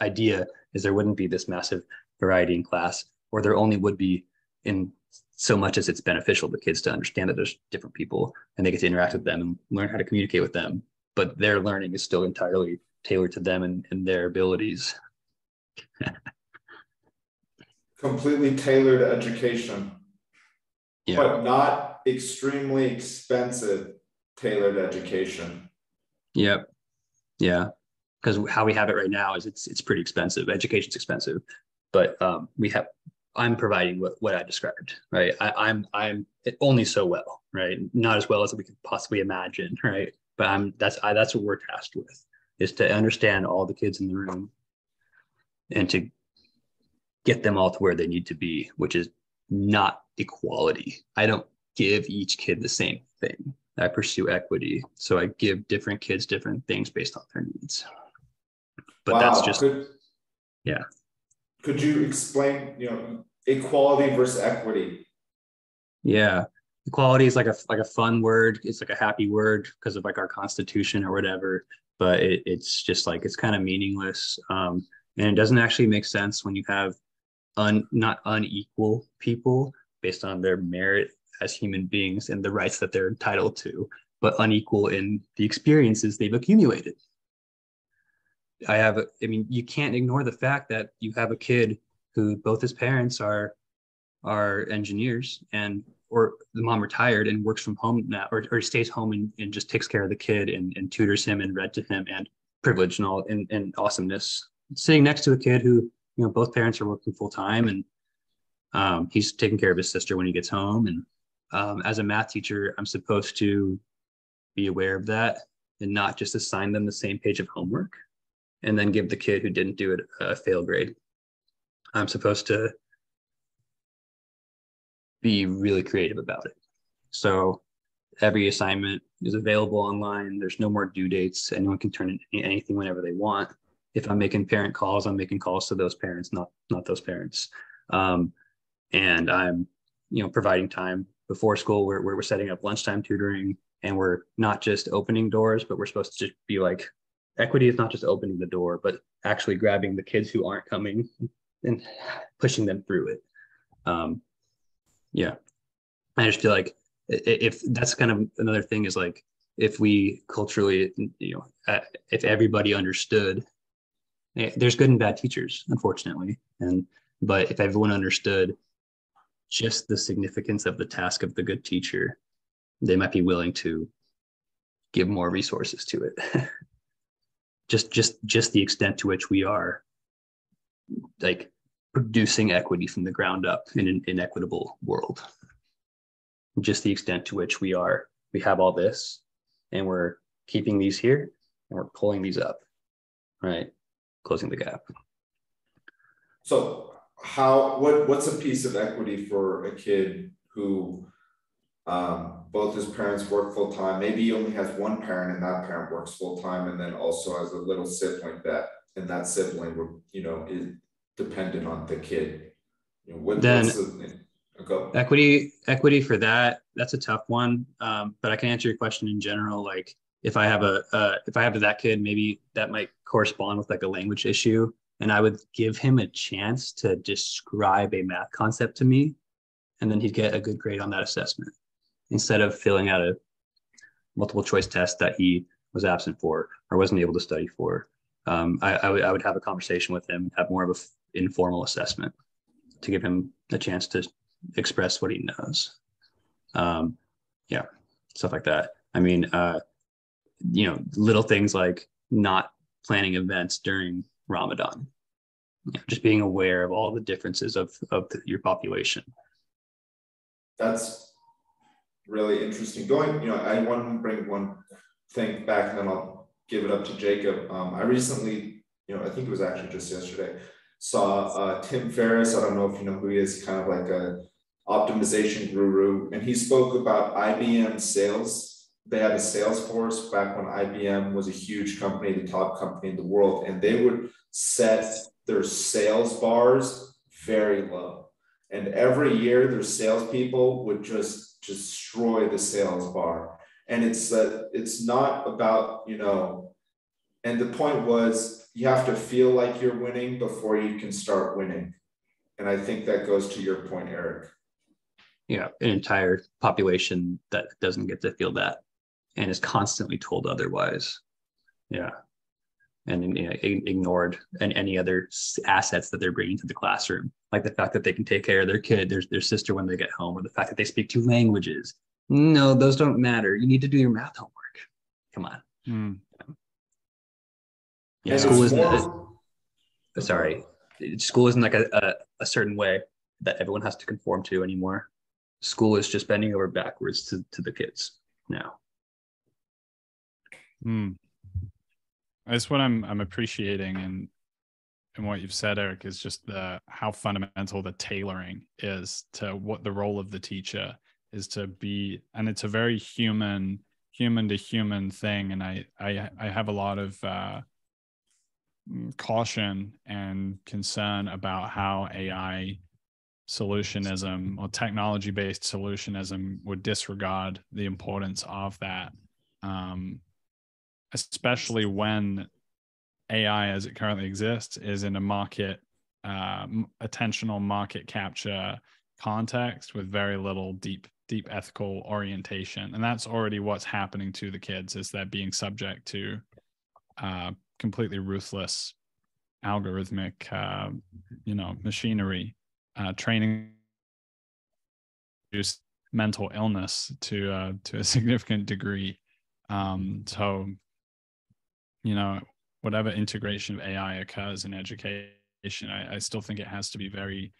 Speaker 2: idea. Is there wouldn't be this massive variety in class, or there only would be in so much as it's beneficial to kids to understand that there's different people and they get to interact with them and learn how to communicate with them. But their learning is still entirely tailored to them and, and their abilities.
Speaker 3: Completely tailored education
Speaker 2: yeah.
Speaker 3: but not extremely expensive tailored education.
Speaker 2: Yep. Yeah. Because how we have it right now is it's it's pretty expensive. Education's expensive, but um, we have I'm providing what, what I described, right? I, I'm I'm only so well, right? Not as well as we could possibly imagine, right? But I'm that's I, that's what we're tasked with is to understand all the kids in the room and to get them all to where they need to be, which is not equality. I don't give each kid the same thing. I pursue equity. So I give different kids different things based on their needs. But wow. that's just could, yeah.
Speaker 3: Could you explain, you know, equality versus equity?
Speaker 2: Yeah. Equality is like a like a fun word. It's like a happy word because of like our constitution or whatever. But it, it's just like it's kind of meaningless. Um, and it doesn't actually make sense when you have un, not unequal people based on their merit as human beings and the rights that they're entitled to, but unequal in the experiences they've accumulated. I have, I mean, you can't ignore the fact that you have a kid who both his parents are are engineers and or the mom retired and works from home now or, or stays home and, and just takes care of the kid and, and tutors him and read to him and privilege and all and, and awesomeness sitting next to a kid who you know both parents are working full time and um, he's taking care of his sister when he gets home. And um, as a math teacher i'm supposed to be aware of that and not just assign them the same page of homework and then give the kid who didn't do it a fail grade. I'm supposed to be really creative about it. So every assignment is available online. There's no more due dates. Anyone can turn in anything whenever they want if I'm making parent calls, I'm making calls to those parents, not not those parents. Um, and I'm, you know, providing time before school where, where we're setting up lunchtime tutoring and we're not just opening doors, but we're supposed to just be like equity is not just opening the door, but actually grabbing the kids who aren't coming and pushing them through it. Um, yeah, I just feel like if that's kind of another thing is like if we culturally, you know, if everybody understood Eh, there's good and bad teachers, unfortunately. And but if everyone understood just the significance of the task of the good teacher, they might be willing to give more resources to it. just just just the extent to which we are like producing equity from the ground up in an inequitable world. Just the extent to which we are, we have all this and we're keeping these here and we're pulling these up. Right closing the gap.
Speaker 3: So how what what's a piece of equity for a kid who um, both his parents work full time? Maybe he only has one parent and that parent works full time, and then also has a little sibling that and that sibling would you know is dependent on the kid. You know, what,
Speaker 2: then the. Equity, equity for that, that's a tough one. Um, but I can answer your question in general. Like if I have a, uh, if I have that kid, maybe that might correspond with like a language issue. And I would give him a chance to describe a math concept to me. And then he'd get a good grade on that assessment instead of filling out a multiple choice test that he was absent for or wasn't able to study for. Um, I, I, would, would have a conversation with him, have more of an f- informal assessment to give him a chance to express what he knows. Um, yeah, stuff like that. I mean, uh, you know, little things like not planning events during Ramadan, you know, just being aware of all the differences of, of the, your population.
Speaker 3: That's really interesting. Going, you know, I want to bring one thing back and then I'll give it up to Jacob. Um, I recently, you know, I think it was actually just yesterday, saw uh, Tim Ferriss. I don't know if you know who he is, kind of like a optimization guru, and he spoke about IBM sales. They had a sales force back when IBM was a huge company, the top company in the world, and they would set their sales bars very low. And every year, their salespeople would just destroy the sales bar. And it's that it's not about you know. And the point was, you have to feel like you're winning before you can start winning. And I think that goes to your point, Eric
Speaker 2: know an entire population that doesn't get to feel that and is constantly told otherwise. Yeah. And you know, ignored and any other assets that they're bringing to the classroom like the fact that they can take care of their kid their, their sister when they get home or the fact that they speak two languages. No those don't matter. You need to do your math homework. Come on. Mm. yeah, school isn't a, sorry. School isn't like a, a, a certain way that everyone has to conform to anymore. School is just bending over backwards to, to the kids now.
Speaker 1: Hmm. That's what I'm I'm appreciating and and what you've said, Eric, is just the how fundamental the tailoring is to what the role of the teacher is to be, and it's a very human, human to human thing. And I I I have a lot of uh, caution and concern about how AI solutionism or technology based solutionism would disregard the importance of that um, especially when ai as it currently exists is in a market uh, attentional market capture context with very little deep deep ethical orientation and that's already what's happening to the kids is they're being subject to uh, completely ruthless algorithmic uh, you know machinery uh, training mental illness to uh, to a significant degree. Um, so, you know, whatever integration of AI occurs in education, I, I still think it has to be very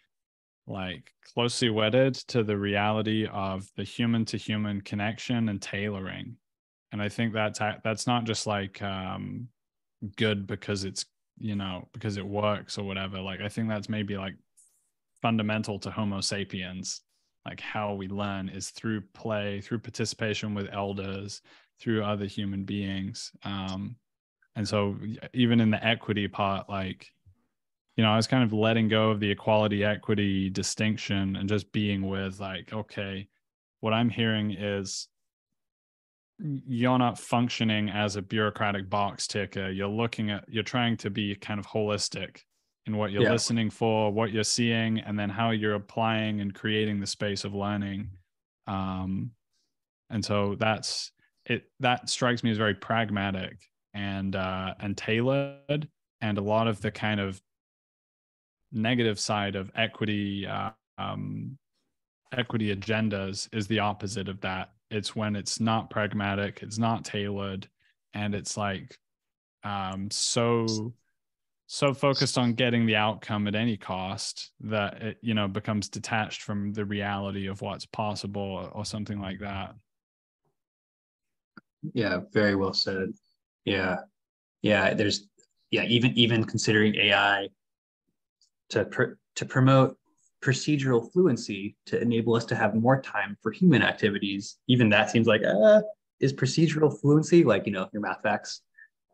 Speaker 1: like closely wedded to the reality of the human to human connection and tailoring. And I think that's that's not just like um, good because it's you know because it works or whatever. Like I think that's maybe like fundamental to Homo sapiens. Like how we learn is through play, through participation with elders, through other human beings. Um, and so, even in the equity part, like, you know, I was kind of letting go of the equality equity distinction and just being with, like, okay, what I'm hearing is you're not functioning as a bureaucratic box ticker. You're looking at, you're trying to be kind of holistic in what you're yeah. listening for, what you're seeing, and then how you're applying and creating the space of learning. Um, and so that's it. That strikes me as very pragmatic and uh, and tailored, and a lot of the kind of negative side of equity uh, um, equity agendas is the opposite of that. It's when it's not pragmatic, it's not tailored, and it's like um, so so focused on getting the outcome at any cost that it you know becomes detached from the reality of what's possible or something like that
Speaker 2: yeah very well said yeah yeah there's yeah even even considering ai to pr- to promote procedural fluency to enable us to have more time for human activities even that seems like uh is procedural fluency like you know your math facts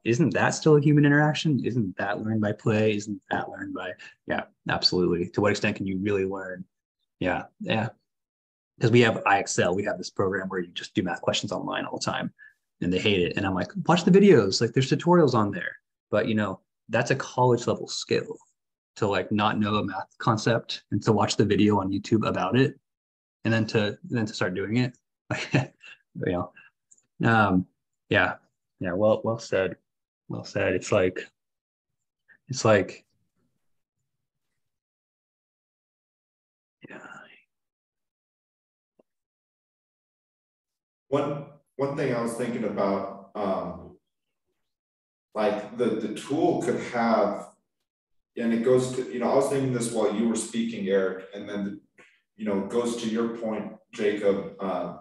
Speaker 2: isn't that still a human interaction? Isn't that learned by play? Isn't that learned by, yeah, absolutely. To what extent can you really learn Yeah, yeah. Because we have IXL, we have this program where you just do math questions online all the time, and they hate it. And I'm like, watch the videos. Like, there's tutorials on there. But you know, that's a college level skill to like not know a math concept and to watch the video on YouTube about it, and then to then to start doing it. you know, um, yeah, yeah. Well, well said. Well said. It's like, it's like Yeah.
Speaker 3: One one thing I was thinking about, um, like the the tool could have, and it goes to you know I was thinking this while you were speaking, Eric, and then the, you know goes to your point, Jacob. Uh,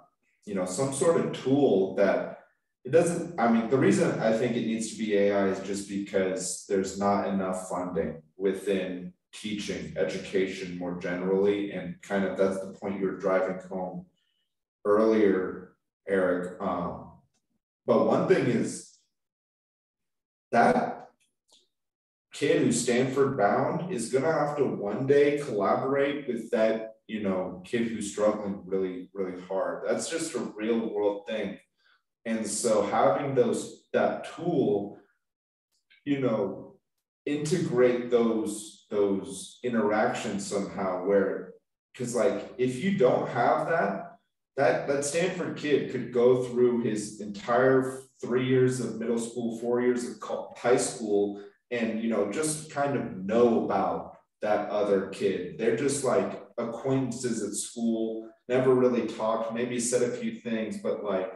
Speaker 3: you know some sort of tool that it doesn't. I mean, the reason I think it needs to be AI is just because there's not enough funding within teaching education more generally, and kind of that's the point you were driving home earlier Eric. Um, but one thing is that kid who's Stanford bound is going to have to one day collaborate with that, you know, kid who's struggling really, really hard. That's just a real world thing. And so having those that tool, you know, integrate those those interactions somehow where because like if you don't have that that that Stanford kid could go through his entire three years of middle school, four years of high school, and you know just kind of know about that other kid. They're just like acquaintances at school, never really talked, maybe said a few things, but like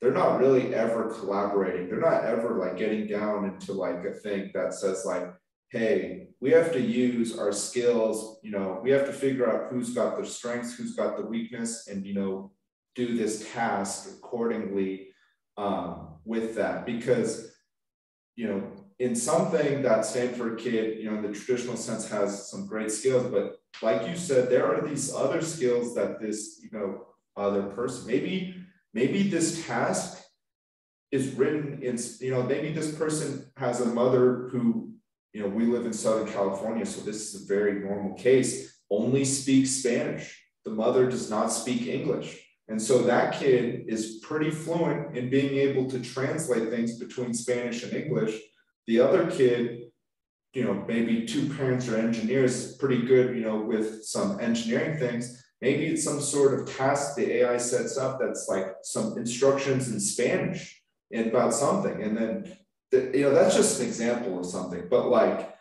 Speaker 3: they're not really ever collaborating. They're not ever like getting down into like a thing that says like, hey, we have to use our skills, you know, we have to figure out who's got the strengths, who's got the weakness, and you know, do this task accordingly um, with that. Because you know in something that stanford kid you know in the traditional sense has some great skills but like you said there are these other skills that this you know other person maybe maybe this task is written in you know maybe this person has a mother who you know we live in southern california so this is a very normal case only speaks spanish the mother does not speak english and so that kid is pretty fluent in being able to translate things between Spanish and English. The other kid, you know, maybe two parents are engineers, pretty good, you know, with some engineering things. Maybe it's some sort of task the AI sets up that's like some instructions in Spanish about something. And then, the, you know, that's just an example of something. But like,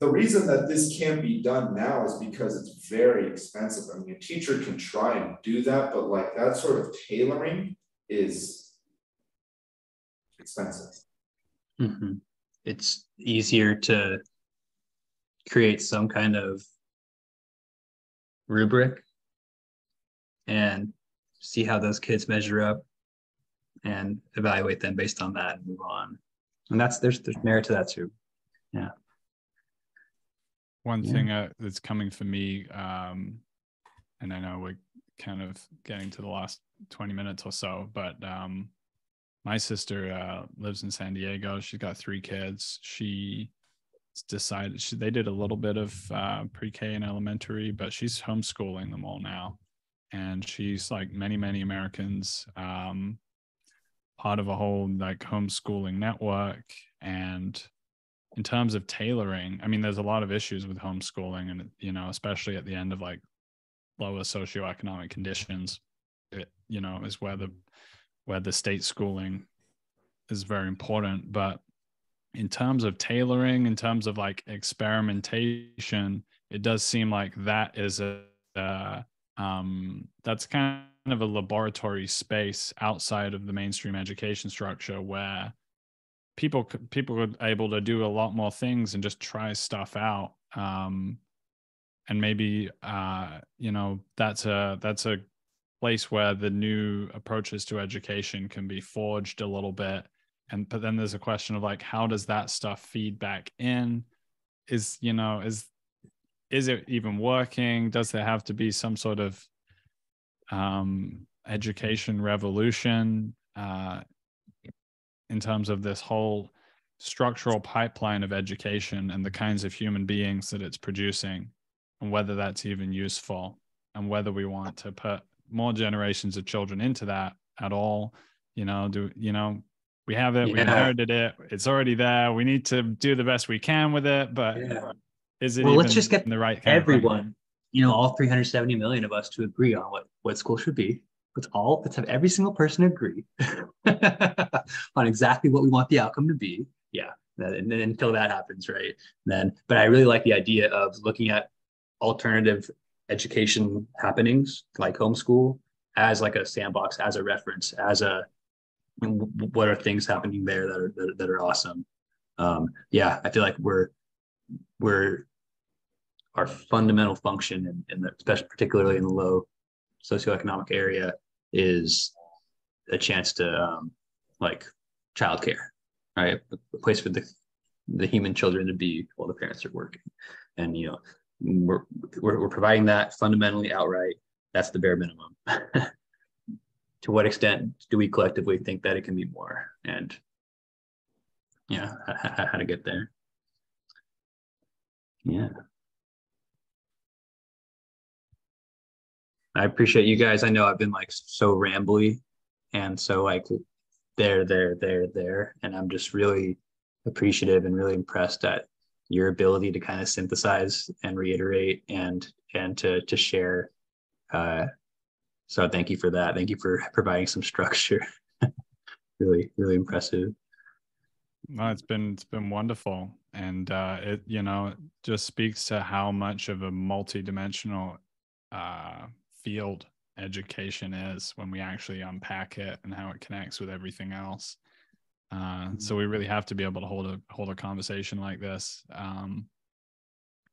Speaker 3: the reason that this can't be done now is because it's very expensive. I mean, a teacher can try and do that, but like that sort of tailoring is expensive.
Speaker 2: Mm-hmm. It's easier to create some kind of rubric and see how those kids measure up and evaluate them based on that and move on. And that's there's there's merit to that too. Yeah
Speaker 1: one yeah. thing uh, that's coming for me um, and i know we're kind of getting to the last 20 minutes or so but um, my sister uh, lives in san diego she's got three kids she decided she, they did a little bit of uh, pre-k and elementary but she's homeschooling them all now and she's like many many americans um, part of a whole like homeschooling network and in terms of tailoring, I mean, there's a lot of issues with homeschooling, and you know, especially at the end of like lower socioeconomic conditions, it you know is where the where the state schooling is very important. But in terms of tailoring, in terms of like experimentation, it does seem like that is a um, that's kind of a laboratory space outside of the mainstream education structure where people could people were able to do a lot more things and just try stuff out. Um, and maybe uh, you know that's a that's a place where the new approaches to education can be forged a little bit. And but then there's a question of like how does that stuff feed back in? Is you know is is it even working does there have to be some sort of um, education revolution uh, in terms of this whole structural pipeline of education and the kinds of human beings that it's producing and whether that's even useful and whether we want to put more generations of children into that at all you know do you know we have it yeah. we inherited it it's already there we need to do the best we can with it but yeah. Is it
Speaker 2: well let's just get the right everyone you know all 370 million of us to agree on what what school should be. Let's all let's have every single person agree on exactly what we want the outcome to be. Yeah and, and until that happens right then but i really like the idea of looking at alternative education happenings like homeschool as like a sandbox as a reference as a what are things happening there that are that, that are awesome. Um yeah i feel like we're we're our fundamental function in, in the especially particularly in the low socioeconomic area is a chance to um, like childcare right a place for the the human children to be while the parents are working and you know we're, we're, we're providing that fundamentally outright. That's the bare minimum. to what extent do we collectively think that it can be more? And yeah, how, how to get there. Yeah. I appreciate you guys. I know I've been like so rambly and so like there, there, there, there. And I'm just really appreciative and really impressed at your ability to kind of synthesize and reiterate and and to to share uh, so thank you for that thank you for providing some structure really really impressive
Speaker 1: no it's been it's been wonderful and uh it you know just speaks to how much of a multi-dimensional uh field education is when we actually unpack it and how it connects with everything else uh, so we really have to be able to hold a hold a conversation like this. Um,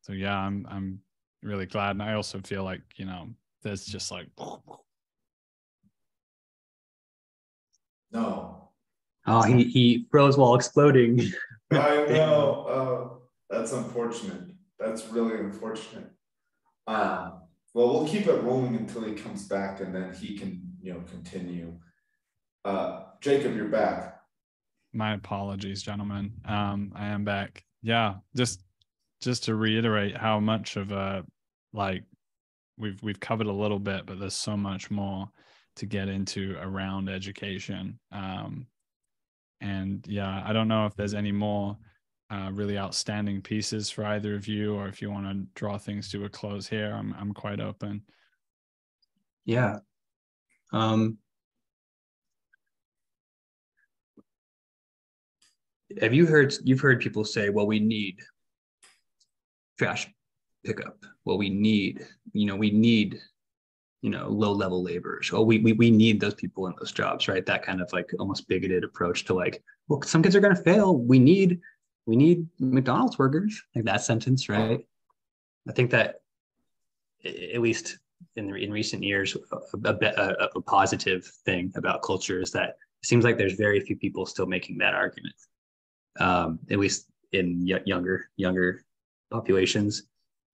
Speaker 1: so yeah, I'm I'm really glad, and I also feel like you know there's just like
Speaker 3: no.
Speaker 2: Oh, he he froze while exploding.
Speaker 3: I know. Uh, that's unfortunate. That's really unfortunate. Um, well, we'll keep it rolling until he comes back, and then he can you know continue. Uh, Jacob, you're back
Speaker 1: my apologies, gentlemen. Um, I am back. Yeah, just just to reiterate how much of a like we've we've covered a little bit, but there's so much more to get into around education. Um, and yeah, I don't know if there's any more uh, really outstanding pieces for either of you, or if you want to draw things to a close here. I'm I'm quite open.
Speaker 2: Yeah. Um, have you heard you've heard people say well we need trash pickup well we need you know we need you know low level laborers oh we, we we need those people in those jobs right that kind of like almost bigoted approach to like well some kids are going to fail we need we need mcdonald's workers like that sentence right i think that at least in in recent years a, a, a positive thing about culture is that it seems like there's very few people still making that argument um, at least in y- younger younger populations.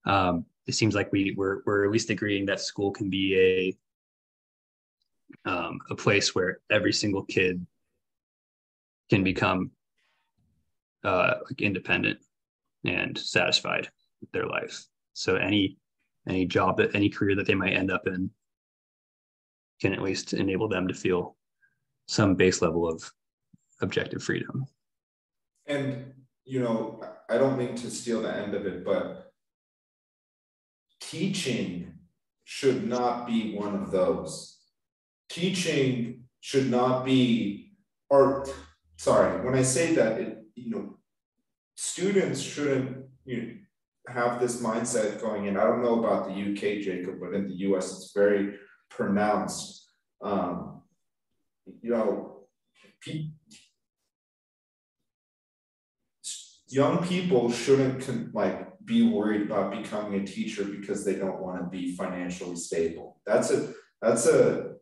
Speaker 2: Um, it seems like we we're, we're at least agreeing that school can be a um, a place where every single kid can become uh, like independent and satisfied with their life. So any any job that any career that they might end up in can at least enable them to feel some base level of objective freedom.
Speaker 3: And, you know, I don't mean to steal the end of it, but teaching should not be one of those. Teaching should not be, or sorry, when I say that, it, you know, students shouldn't you know, have this mindset going in. I don't know about the UK, Jacob, but in the US, it's very pronounced. Um, you know, young people shouldn't like be worried about becoming a teacher because they don't want to be financially stable. That's a that's a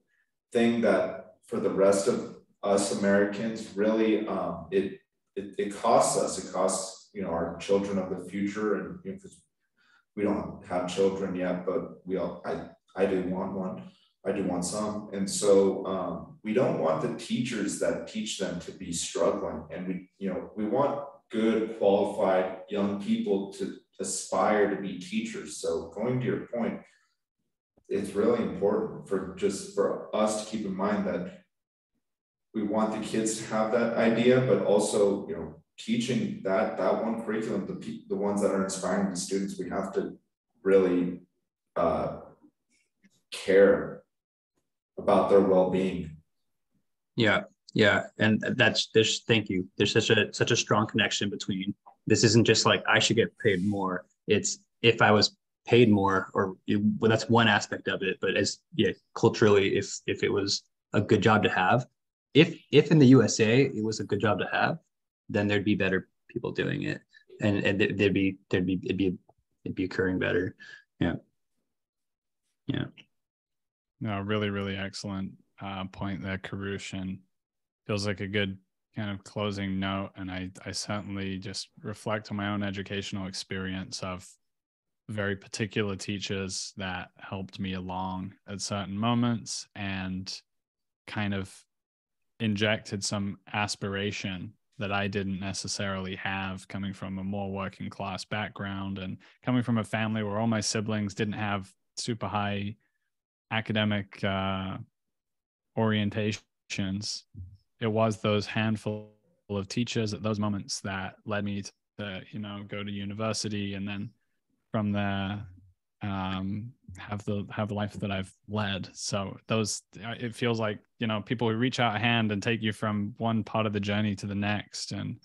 Speaker 3: thing that for the rest of us Americans really um, it, it it costs us. It costs you know our children of the future, and we don't have children yet, but we all I I do want one. I do want some, and so um, we don't want the teachers that teach them to be struggling, and we you know we want good, qualified young people to aspire to be teachers. So, going to your point, it's really important for just for us to keep in mind that we want the kids to have that idea, but also, you know, teaching that that one curriculum, the the ones that are inspiring the students, we have to really uh, care about their well-being.
Speaker 2: Yeah, yeah, and that's there's thank you. There's such a such a strong connection between this. Isn't just like I should get paid more. It's if I was paid more, or well, that's one aspect of it. But as yeah, culturally, if if it was a good job to have, if if in the USA it was a good job to have, then there'd be better people doing it, and and there'd be there'd be it'd be it'd be occurring better. Yeah. Yeah.
Speaker 1: No, really, really excellent uh, point there, Kourosh, and feels like a good kind of closing note. And I, I certainly just reflect on my own educational experience of very particular teachers that helped me along at certain moments and kind of injected some aspiration that I didn't necessarily have coming from a more working class background and coming from a family where all my siblings didn't have super high academic uh, orientations. It was those handful of teachers at those moments that led me to, you know, go to university and then from there um, have the have the life that I've led. So those it feels like you know people who reach out a hand and take you from one part of the journey to the next, and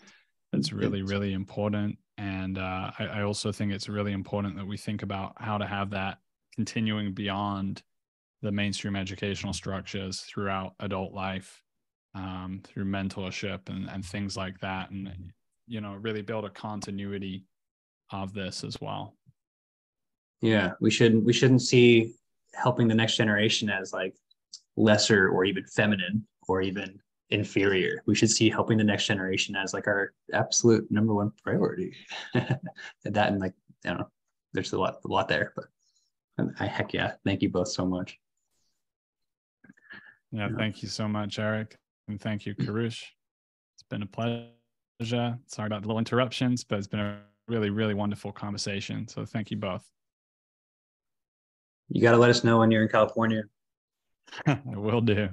Speaker 1: it's really really important. And uh, I, I also think it's really important that we think about how to have that continuing beyond the mainstream educational structures throughout adult life um, through mentorship and, and things like that and you know really build a continuity of this as well
Speaker 2: yeah we shouldn't we shouldn't see helping the next generation as like lesser or even feminine or even inferior we should see helping the next generation as like our absolute number one priority that and like i don't know there's a lot a lot there but I heck yeah. Thank you both so much.
Speaker 1: Yeah, thank you so much, Eric. And thank you, Kourosh. It's been a pleasure. Sorry about the little interruptions, but it's been a really, really wonderful conversation. So thank you both.
Speaker 2: You got to let us know when you're in California.
Speaker 1: I will do.